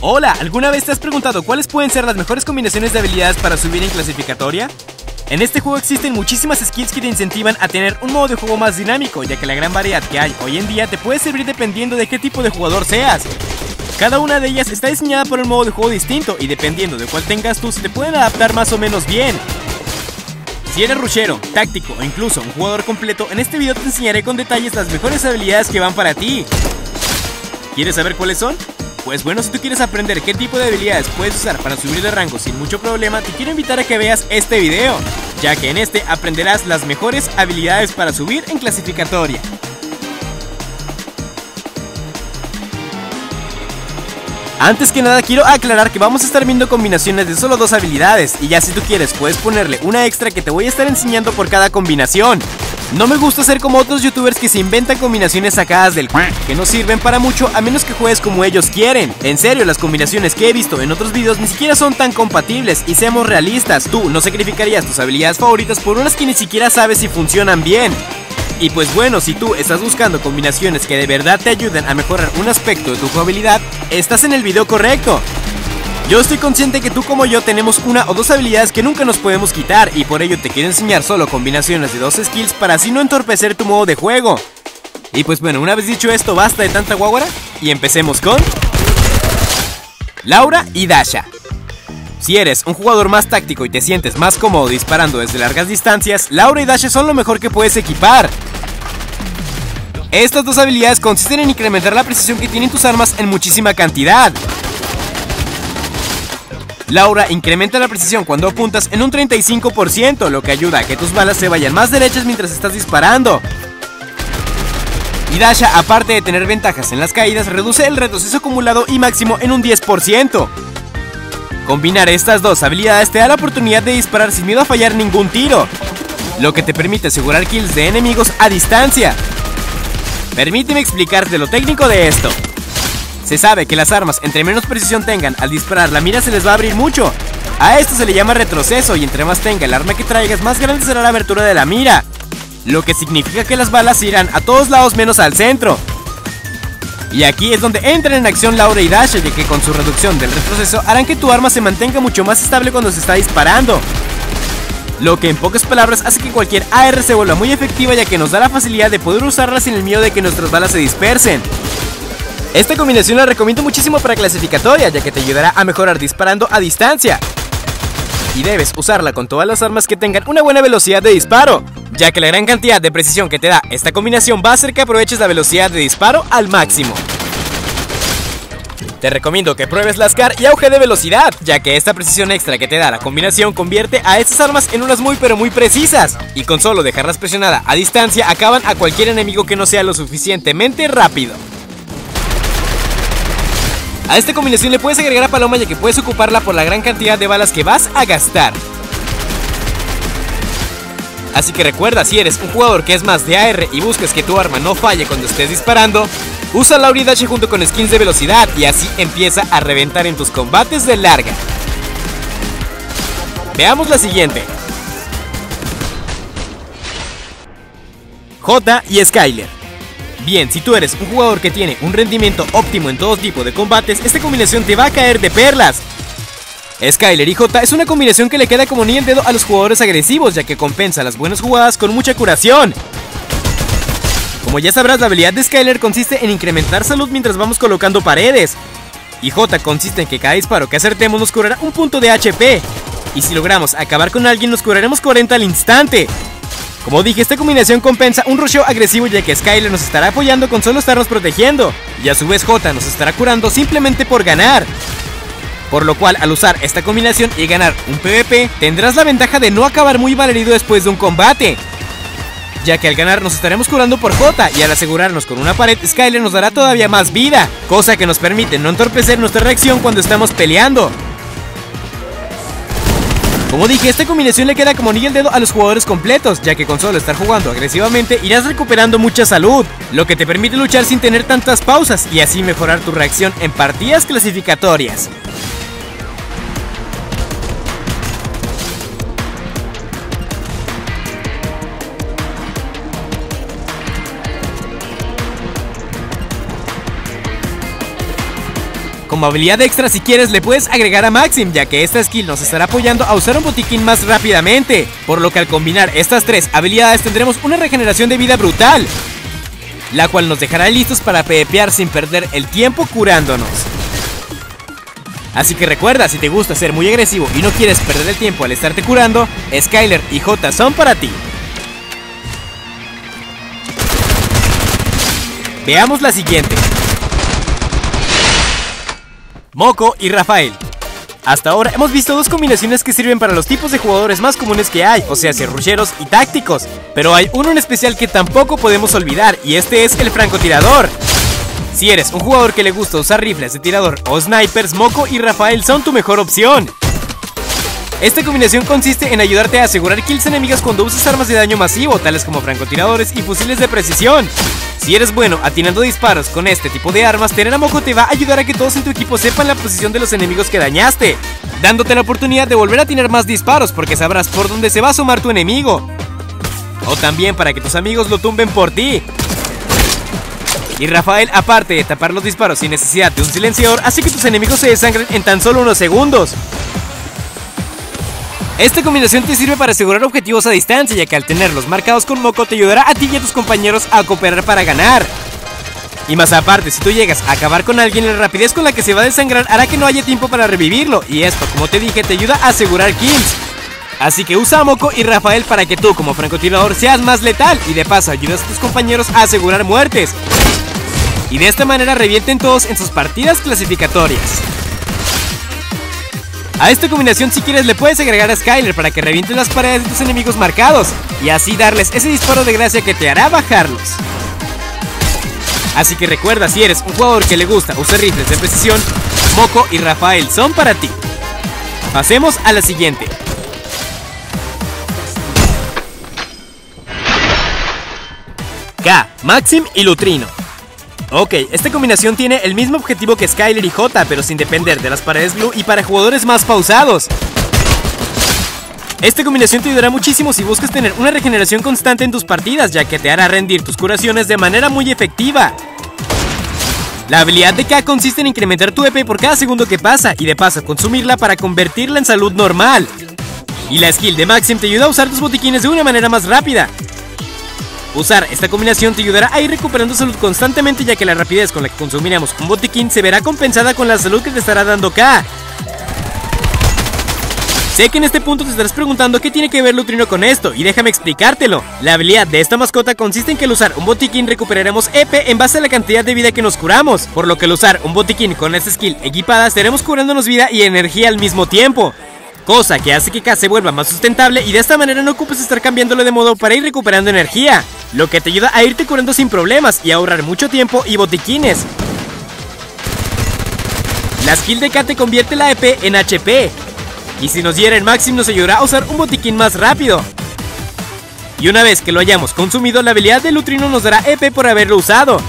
Hola, ¿alguna vez te has preguntado cuáles pueden ser las mejores combinaciones de habilidades para subir en clasificatoria? En este juego existen muchísimas skills que te incentivan a tener un modo de juego más dinámico, ya que la gran variedad que hay hoy en día te puede servir dependiendo de qué tipo de jugador seas. Cada una de ellas está diseñada por un modo de juego distinto y dependiendo de cuál tengas tú se te pueden adaptar más o menos bien. Si eres rushero, táctico o incluso un jugador completo, en este video te enseñaré con detalles las mejores habilidades que van para ti. ¿Quieres saber cuáles son? Pues bueno, si tú quieres aprender qué tipo de habilidades puedes usar para subir de rango sin mucho problema, te quiero invitar a que veas este video, ya que en este aprenderás las mejores habilidades para subir en clasificatoria. Antes que nada quiero aclarar que vamos a estar viendo combinaciones de solo dos habilidades y ya si tú quieres puedes ponerle una extra que te voy a estar enseñando por cada combinación. No me gusta ser como otros youtubers que se inventan combinaciones sacadas del que no sirven para mucho a menos que juegues como ellos quieren. En serio, las combinaciones que he visto en otros videos ni siquiera son tan compatibles y seamos realistas, tú no sacrificarías tus habilidades favoritas por unas que ni siquiera sabes si funcionan bien. Y pues bueno, si tú estás buscando combinaciones que de verdad te ayuden a mejorar un aspecto de tu jugabilidad, estás en el video correcto. Yo estoy consciente que tú como yo tenemos una o dos habilidades que nunca nos podemos quitar y por ello te quiero enseñar solo combinaciones de dos skills para así no entorpecer tu modo de juego. Y pues bueno, una vez dicho esto, basta de tanta guaguara y empecemos con... Laura y Dasha. Si eres un jugador más táctico y te sientes más cómodo disparando desde largas distancias, Laura y Dasha son lo mejor que puedes equipar. Estas dos habilidades consisten en incrementar la precisión que tienen tus armas en muchísima cantidad. Laura incrementa la precisión cuando apuntas en un 35%, lo que ayuda a que tus balas se vayan más derechas mientras estás disparando. Y Dasha, aparte de tener ventajas en las caídas, reduce el retroceso acumulado y máximo en un 10%. Combinar estas dos habilidades te da la oportunidad de disparar sin miedo a fallar ningún tiro, lo que te permite asegurar kills de enemigos a distancia. Permíteme explicarte lo técnico de esto. Se sabe que las armas entre menos precisión tengan al disparar la mira se les va a abrir mucho. A esto se le llama retroceso y entre más tenga el arma que traigas más grande será la abertura de la mira. Lo que significa que las balas irán a todos lados menos al centro. Y aquí es donde entran en acción Laura y Dash, ya que con su reducción del retroceso harán que tu arma se mantenga mucho más estable cuando se está disparando. Lo que en pocas palabras hace que cualquier AR se vuelva muy efectiva ya que nos da la facilidad de poder usarla sin el miedo de que nuestras balas se dispersen. Esta combinación la recomiendo muchísimo para clasificatoria ya que te ayudará a mejorar disparando a distancia. Y debes usarla con todas las armas que tengan una buena velocidad de disparo, ya que la gran cantidad de precisión que te da esta combinación va a hacer que aproveches la velocidad de disparo al máximo. Te recomiendo que pruebes la SCAR y auge de velocidad, ya que esta precisión extra que te da la combinación convierte a estas armas en unas muy pero muy precisas, y con solo dejarlas presionada a distancia acaban a cualquier enemigo que no sea lo suficientemente rápido. A esta combinación le puedes agregar a Paloma ya que puedes ocuparla por la gran cantidad de balas que vas a gastar. Así que recuerda, si eres un jugador que es más de AR y buscas que tu arma no falle cuando estés disparando, usa la Dash junto con skins de velocidad y así empieza a reventar en tus combates de larga. Veamos la siguiente. J y Skyler. Bien, si tú eres un jugador que tiene un rendimiento óptimo en todo tipo de combates, esta combinación te va a caer de perlas. Skyler y J es una combinación que le queda como ni el dedo a los jugadores agresivos, ya que compensa las buenas jugadas con mucha curación. Como ya sabrás, la habilidad de Skyler consiste en incrementar salud mientras vamos colocando paredes. Y J consiste en que cada disparo que acertemos nos curará un punto de HP. Y si logramos acabar con alguien nos curaremos 40 al instante. Como dije, esta combinación compensa un rusheo agresivo ya que Skyler nos estará apoyando con solo estarnos protegiendo. Y a su vez J nos estará curando simplemente por ganar. Por lo cual, al usar esta combinación y ganar un PvP, tendrás la ventaja de no acabar muy valerido después de un combate. Ya que al ganar nos estaremos curando por J y al asegurarnos con una pared, Skyler nos dará todavía más vida, cosa que nos permite no entorpecer nuestra reacción cuando estamos peleando. Como dije, esta combinación le queda como anillo el dedo a los jugadores completos, ya que con solo estar jugando agresivamente irás recuperando mucha salud, lo que te permite luchar sin tener tantas pausas y así mejorar tu reacción en partidas clasificatorias. Como habilidad extra si quieres le puedes agregar a Maxim, ya que esta skill nos estará apoyando a usar un botiquín más rápidamente, por lo que al combinar estas tres habilidades tendremos una regeneración de vida brutal, la cual nos dejará listos para PvPear sin perder el tiempo curándonos. Así que recuerda, si te gusta ser muy agresivo y no quieres perder el tiempo al estarte curando, Skyler y J son para ti. Veamos la siguiente. Moco y Rafael. Hasta ahora hemos visto dos combinaciones que sirven para los tipos de jugadores más comunes que hay, o sea, rusheros y tácticos. Pero hay uno en especial que tampoco podemos olvidar, y este es el francotirador. Si eres un jugador que le gusta usar rifles de tirador o snipers, Moco y Rafael son tu mejor opción. Esta combinación consiste en ayudarte a asegurar kills enemigas cuando usas armas de daño masivo, tales como francotiradores y fusiles de precisión. Si eres bueno atinando disparos con este tipo de armas, tener a Moco te va a ayudar a que todos en tu equipo sepan la posición de los enemigos que dañaste, dándote la oportunidad de volver a tener más disparos porque sabrás por dónde se va a asomar tu enemigo. O también para que tus amigos lo tumben por ti. Y Rafael, aparte de tapar los disparos sin necesidad de un silenciador, hace que tus enemigos se desangren en tan solo unos segundos. Esta combinación te sirve para asegurar objetivos a distancia, ya que al tenerlos marcados con moco te ayudará a ti y a tus compañeros a cooperar para ganar. Y más aparte, si tú llegas a acabar con alguien, la rapidez con la que se va a desangrar hará que no haya tiempo para revivirlo, y esto, como te dije, te ayuda a asegurar kills. Así que usa a Moco y Rafael para que tú, como francotirador, seas más letal, y de paso ayudas a tus compañeros a asegurar muertes. Y de esta manera revienten todos en sus partidas clasificatorias. A esta combinación si quieres le puedes agregar a Skyler para que revientes las paredes de tus enemigos marcados y así darles ese disparo de gracia que te hará bajarlos. Así que recuerda si eres un jugador que le gusta usar rifles de precisión, Moco y Rafael son para ti. Pasemos a la siguiente. K, Maxim y Lutrino. Ok, esta combinación tiene el mismo objetivo que Skyler y J, pero sin depender de las paredes blue y para jugadores más pausados. Esta combinación te ayudará muchísimo si buscas tener una regeneración constante en tus partidas, ya que te hará rendir tus curaciones de manera muy efectiva. La habilidad de K consiste en incrementar tu EP por cada segundo que pasa y de paso consumirla para convertirla en salud normal. Y la skill de Maxim te ayuda a usar tus botiquines de una manera más rápida, Usar esta combinación te ayudará a ir recuperando salud constantemente ya que la rapidez con la que consumiremos un botiquín se verá compensada con la salud que te estará dando K. Sé que en este punto te estarás preguntando qué tiene que ver Lutrino con esto, y déjame explicártelo. La habilidad de esta mascota consiste en que al usar un botiquín recuperaremos EP en base a la cantidad de vida que nos curamos, por lo que al usar un botiquín con esta skill equipada estaremos curándonos vida y energía al mismo tiempo cosa que hace que K se vuelva más sustentable y de esta manera no ocupes estar cambiándolo de modo para ir recuperando energía, lo que te ayuda a irte curando sin problemas y ahorrar mucho tiempo y botiquines. La skill de K te convierte la EP en HP, y si nos diera el máximo nos ayudará a usar un botiquín más rápido. Y una vez que lo hayamos consumido, la habilidad de Lutrino nos dará EP por haberlo usado,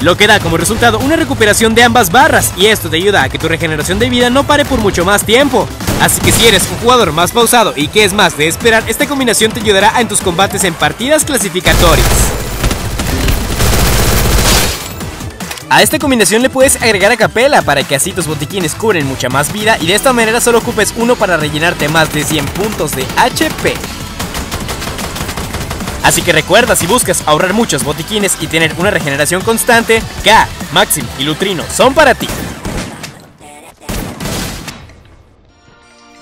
lo que da como resultado una recuperación de ambas barras y esto te ayuda a que tu regeneración de vida no pare por mucho más tiempo. Así que si eres un jugador más pausado y que es más de esperar, esta combinación te ayudará en tus combates en partidas clasificatorias. A esta combinación le puedes agregar a capela para que así tus botiquines cubren mucha más vida y de esta manera solo ocupes uno para rellenarte más de 100 puntos de HP. Así que recuerda, si buscas ahorrar muchos botiquines y tener una regeneración constante, K, Maxim y Lutrino son para ti.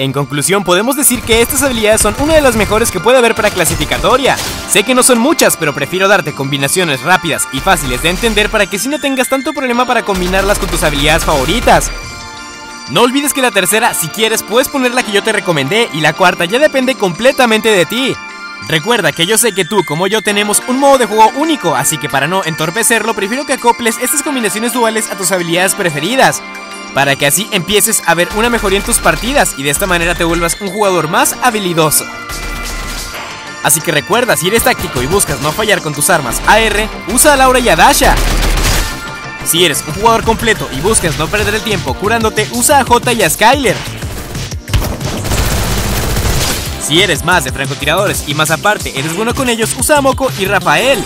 En conclusión, podemos decir que estas habilidades son una de las mejores que puede haber para clasificatoria. Sé que no son muchas, pero prefiero darte combinaciones rápidas y fáciles de entender para que si no tengas tanto problema para combinarlas con tus habilidades favoritas. No olvides que la tercera, si quieres, puedes poner la que yo te recomendé y la cuarta ya depende completamente de ti. Recuerda que yo sé que tú como yo tenemos un modo de juego único, así que para no entorpecerlo prefiero que acoples estas combinaciones duales a tus habilidades preferidas para que así empieces a ver una mejoría en tus partidas y de esta manera te vuelvas un jugador más habilidoso. Así que recuerda, si eres táctico y buscas no fallar con tus armas AR, usa a Laura y a Dasha. Si eres un jugador completo y buscas no perder el tiempo curándote, usa a J y a Skyler. Si eres más de francotiradores y más aparte eres bueno con ellos, usa a Moco y Rafael.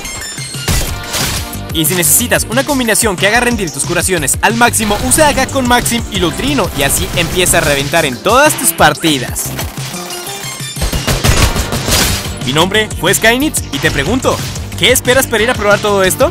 Y si necesitas una combinación que haga rendir tus curaciones al máximo, usa acá con Maxim y Lutrino y así empieza a reventar en todas tus partidas. Mi nombre fue Skynitz y te pregunto, ¿qué esperas para ir a probar todo esto?